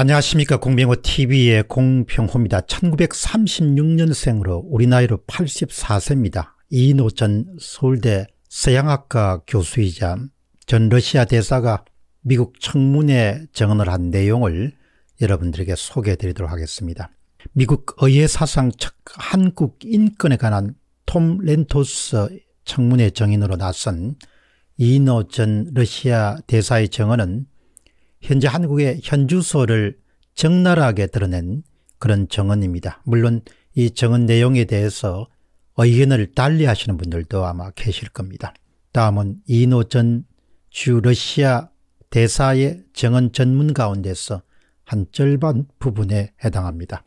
안녕하십니까 공병호 TV의 공평호입니다. 1936년생으로 우리 나이로 84세입니다. 이노 전 서울대 서양학과 교수이자 전 러시아 대사가 미국 청문회 증언을 한 내용을 여러분들에게 소개해 드리도록 하겠습니다. 미국 의회 사상 첫 한국 인권에 관한 톰 렌토스 청문회 정인으로 나선 이노 전 러시아 대사의 증언은 현재 한국의 현주소를 적나라하게 드러낸 그런 정언입니다. 물론 이 정언 내용에 대해서 의견을 달리 하시는 분들도 아마 계실 겁니다. 다음은 이노 전 주 러시아 대사의 정언 전문 가운데서 한 절반 부분에 해당합니다.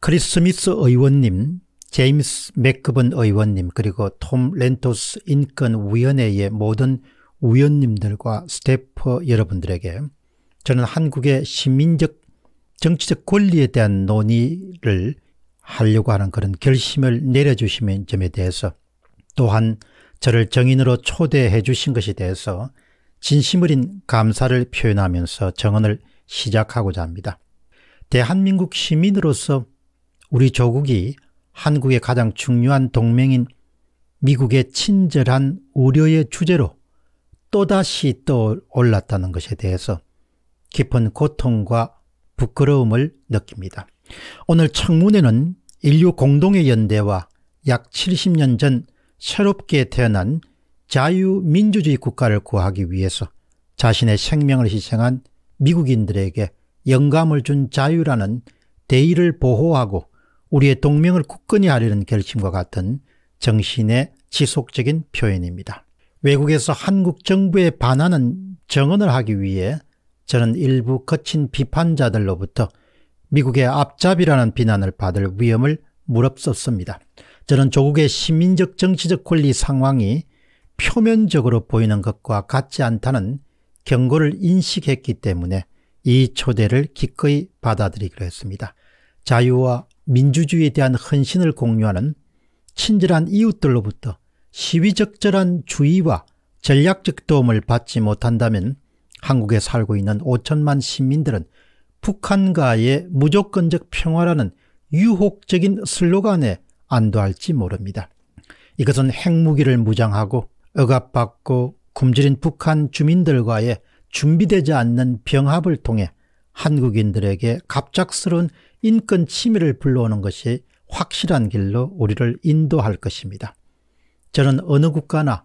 크리스미스 의원님, 제임스 맥크번 의원님 그리고 톰 렌토스 인권위원회의 모든 위원님들과 스태프 여러분들에게 저는 한국의 시민적 정치적 권리에 대한 논의를 하려고 하는 그런 결심을 내려주시는 점에 대해서 또한 저를 정인으로 초대해 주신 것에 대해서 진심 어린 감사를 표현하면서 정언을 시작하고자 합니다. 대한민국 시민으로서 우리 조국이 한국의 가장 중요한 동맹인 미국의 친절한 우려의 주제로 또다시 떠올랐다는 것에 대해서 깊은 고통과 부끄러움을 느낍니다. 오늘 청문회는 인류 공동의 연대와 약 70년 전 새롭게 태어난 자유민주주의 국가를 구하기 위해서 자신의 생명을 희생한 미국인들에게 영감을 준 자유라는 대의를 보호하고 우리의 동맹을 굳건히 하려는 결심과 같은 정신의 지속적인 표현입니다. 외국에서 한국 정부에 반하는 정언을 하기 위해 저는 일부 거친 비판자들로부터 미국의 앞잡이라는 비난을 받을 위험을 무릅썼습니다. 저는 조국의 시민적 정치적 권리 상황이 표면적으로 보이는 것과 같지 않다는 경고를 인식했기 때문에 이 초대를 기꺼이 받아들이기로 했습니다. 자유와 민주주의에 대한 헌신을 공유하는 친절한 이웃들로부터 시위적절한 주의와 전략적 도움을 받지 못한다면 한국에 살고 있는 5천만 시민들은 북한과의 무조건적 평화라는 유혹적인 슬로건에 안도할지 모릅니다. 이것은 핵무기를 무장하고 억압받고 굶주린 북한 주민들과의 준비되지 않는 병합을 통해 한국인들에게 갑작스러운 인권 침해를 불러오는 것이 확실한 길로 우리를 인도할 것입니다. 저는 어느 국가나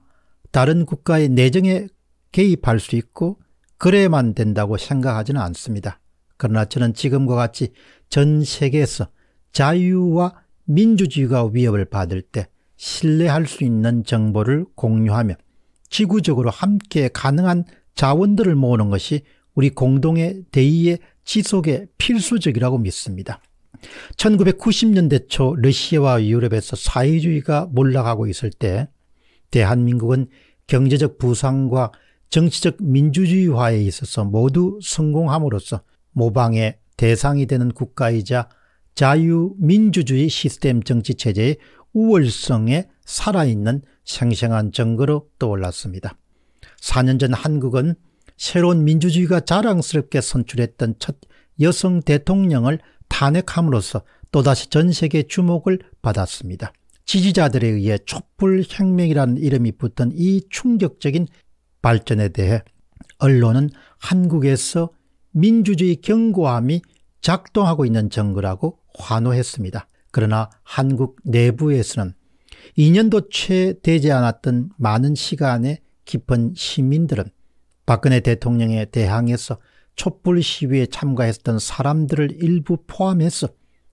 다른 국가의 내정에 개입할 수 있고 그래야만 된다고 생각하지는 않습니다. 그러나 저는 지금과 같이 전 세계에서 자유와 민주주의가 위협을 받을 때 신뢰할 수 있는 정보를 공유하며 지구적으로 함께 가능한 자원들을 모으는 것이 우리 공동의 대의의 지속에 필수적이라고 믿습니다. 1990년대 초 러시아와 유럽에서 사회주의가 몰락하고 있을 때 대한민국은 경제적 부상과 정치적 민주주의화에 있어서 모두 성공함으로써 모방의 대상이 되는 국가이자 자유민주주의 시스템 정치체제의 우월성에 살아있는 생생한 증거로 떠올랐습니다. 4년 전 한국은 새로운 민주주의가 자랑스럽게 선출했던 첫 여성 대통령을 탄핵함으로써 또다시 전 세계 주목을 받았습니다. 지지자들에 의해 촛불 혁명이라는 이름이 붙은 이 충격적인 발전에 대해 언론은 한국에서 민주주의 경고함이 작동하고 있는 증거라고 환호했습니다. 그러나 한국 내부에서는 2년도 채 되지 않았던 많은 시간의 깊은 시민들은 박근혜 대통령에 대항해서 촛불 시위에 참가했던 사람들을 일부 포함해서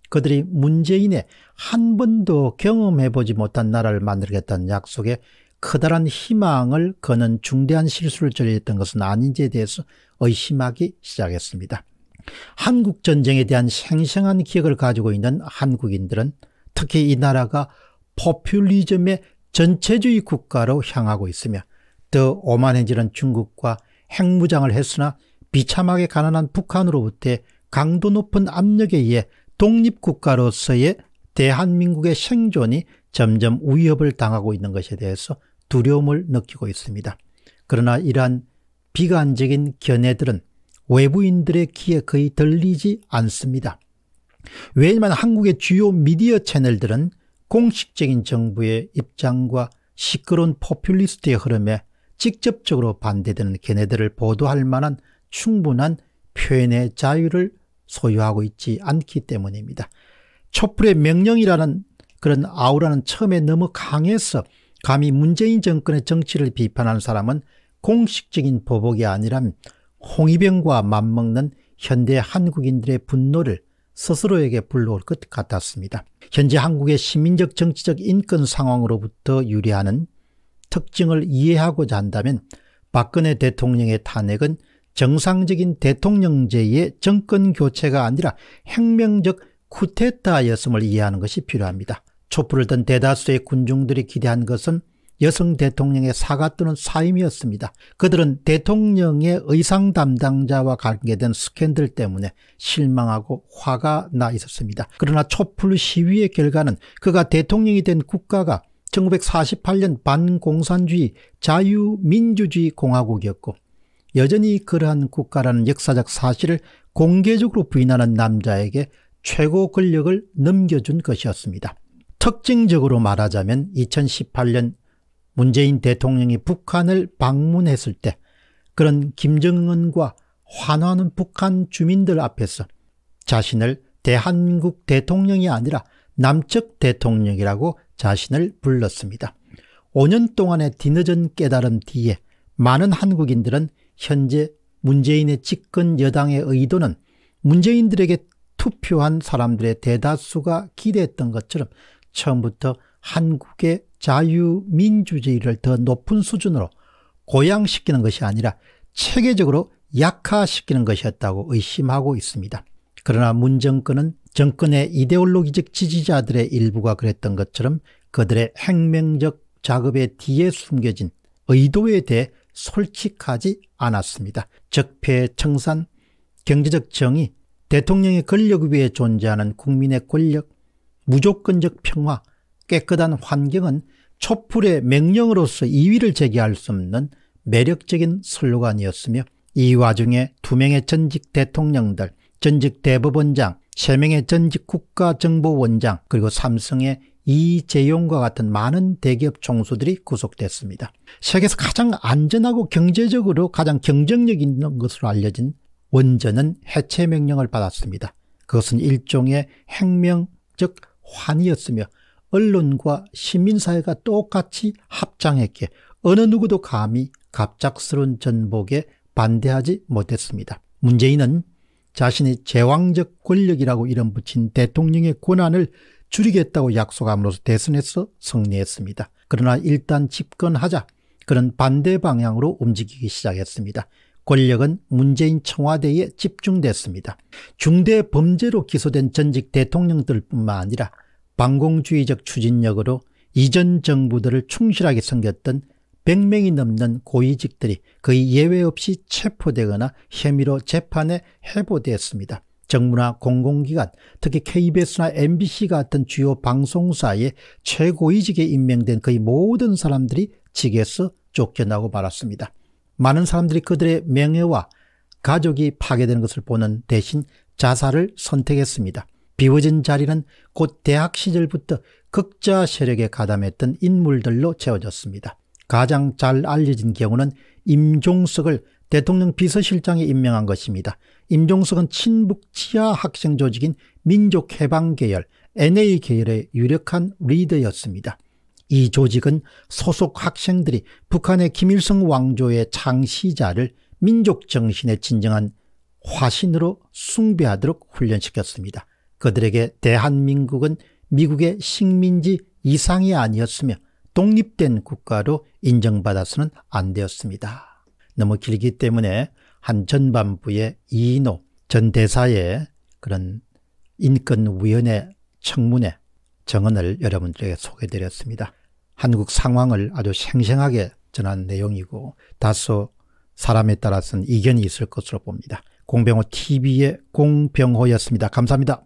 그들이 문재인의 한 번도 경험해보지 못한 나라를 만들겠다는 약속에 커다란 희망을 거는 중대한 실수를 저질렀던 것은 아닌지에 대해서 의심하기 시작했습니다. 한국 전쟁에 대한 생생한 기억을 가지고 있는 한국인들은 특히 이 나라가 포퓰리즘의 전체주의 국가로 향하고 있으며 더 오만해지는 중국과 핵무장을 했으나 비참하게 가난한 북한으로부터의 강도 높은 압력에 의해 독립국가로서의 대한민국의 생존이 점점 위협을 당하고 있는 것에 대해서 두려움을 느끼고 있습니다. 그러나 이러한 비관적인 견해들은 외부인들의 귀에 거의 들리지 않습니다. 왜냐하면 한국의 주요 미디어 채널들은 공식적인 정부의 입장과 시끄러운 포퓰리스트의 흐름에 직접적으로 반대되는 걔네들을 보도할 만한 충분한 표현의 자유를 소유하고 있지 않기 때문입니다. 촛불의 명령이라는 그런 아우라는 처음에 너무 강해서 감히 문재인 정권의 정치를 비판하는 사람은 공식적인 보복이 아니라 홍위병과 맞먹는 현대 한국인들의 분노를 스스로에게 불러올 것 같았습니다. 현재 한국의 시민적 정치적 인권 상황으로부터 유리하는 특징을 이해하고자 한다면 박근혜 대통령의 탄핵은 정상적인 대통령제의 정권 교체가 아니라 혁명적 쿠데타였음을 이해하는 것이 필요합니다. 촛불을 든 대다수의 군중들이 기대한 것은 여성 대통령의 사과 또는 사임이었습니다. 그들은 대통령의 의상 담당자와 관계된 스캔들 때문에 실망하고 화가 나 있었습니다. 그러나 촛불 시위의 결과는 그가 대통령이 된 국가가 1948년 반공산주의 자유민주주의 공화국이었고 여전히 그러한 국가라는 역사적 사실을 공개적으로 부인하는 남자에게 최고 권력을 넘겨준 것이었습니다. 특징적으로 말하자면 2018년 문재인 대통령이 북한을 방문했을 때 그런 김정은과 환호하는 북한 주민들 앞에서 자신을 대한국 대통령이 아니라 남측 대통령이라고 자신을 불렀습니다. 5년 동안의 뒤늦은 깨달음 뒤에 많은 한국인들은 현재 문재인의 집권 여당의 의도는 문재인들에게 투표한 사람들의 대다수가 기대했던 것처럼 처음부터 한국의 자유민주주의를 더 높은 수준으로 고양시키는 것이 아니라 체계적으로 약화시키는 것이었다고 의심하고 있습니다. 그러나 문 정권은 정권의 이데올로기적 지지자들의 일부가 그랬던 것처럼 그들의 혁명적 작업의 뒤에 숨겨진 의도에 대해 솔직하지 않았습니다. 적폐 청산, 경제적 정의, 대통령의 권력 위에 존재하는 국민의 권력, 무조건적 평화, 깨끗한 환경은 촛불의 명령으로서 이위를 제기할 수 없는 매력적인 슬로건이었으며 이 와중에 두 명의 전직 대통령들, 전직 대법원장, 세 명의 전직 국가정보원장 그리고 삼성의 이재용과 같은 많은 대기업 총수들이 구속됐습니다. 세계에서 가장 안전하고 경제적으로 가장 경쟁력 있는 것으로 알려진 원전은 해체 명령을 받았습니다. 그것은 일종의 혁명적 환이었으며 언론과 시민사회가 똑같이 합장했기에 어느 누구도 감히 갑작스러운 전복에 반대하지 못했습니다. 문재인은 자신이 제왕적 권력이라고 이름 붙인 대통령의 권한을 줄이겠다고 약속함으로써 대선에서 승리했습니다. 그러나 일단 집권하자 그런 반대 방향으로 움직이기 시작했습니다. 권력은 문재인 청와대에 집중됐습니다. 중대 범죄로 기소된 전직 대통령들뿐만 아니라 반공주의적 추진력으로 이전 정부들을 충실하게 섬겼던 100명이 넘는 고위직들이 거의 예외 없이 체포되거나 혐의로 재판에 해보되었습니다. 정부나 공공기관, 특히 KBS나 MBC 같은 주요 방송사의 최고위직에 임명된 거의 모든 사람들이 직에서 쫓겨나고 말았습니다. 많은 사람들이 그들의 명예와 가족이 파괴되는 것을 보는 대신 자살을 선택했습니다. 비워진 자리는 곧 대학 시절부터 극자 세력에 가담했던 인물들로 채워졌습니다. 가장 잘 알려진 경우는 임종석을 대통령 비서실장에 임명한 것입니다. 임종석은 친북 치하 학생 조직인 민족해방계열 NA계열의 유력한 리더였습니다. 이 조직은 소속 학생들이 북한의 김일성 왕조의 창시자를 민족 정신의 진정한 화신으로 숭배하도록 훈련시켰습니다. 그들에게 대한민국은 미국의 식민지 이상이 아니었으며 독립된 국가로 인정받아서는 안 되었습니다. 너무 길기 때문에 한 전반부의 이인호 전 대사의 그런 인권위원회 청문회 정언을 여러분들에게 소개드렸습니다. 한국 상황을 아주 생생하게 전한 내용이고 다소 사람에 따라서는 이견이 있을 것으로 봅니다. 공병호 TV의 공병호였습니다. 감사합니다.